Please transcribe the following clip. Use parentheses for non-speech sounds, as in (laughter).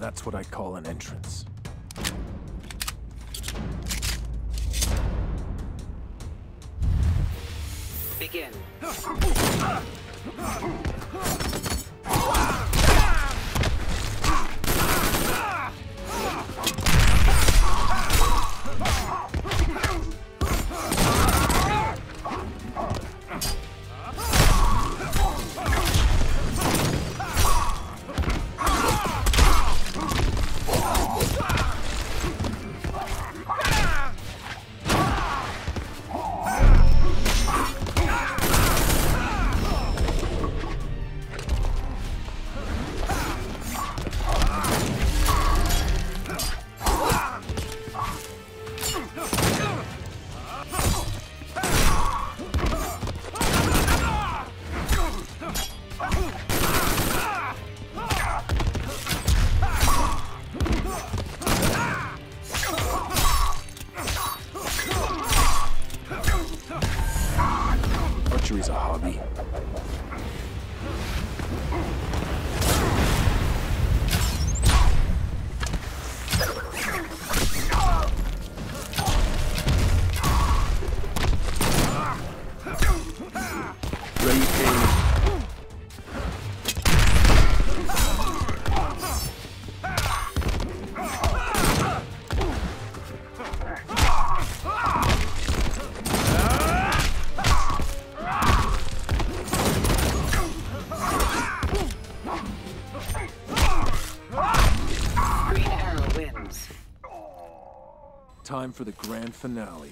that's what I call an entrance. Begin. (laughs) Archery's a hobby. Time for the grand finale.